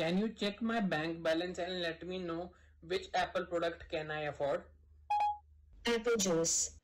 Can you check my bank balance and let me know which Apple product can I afford? Apple juice.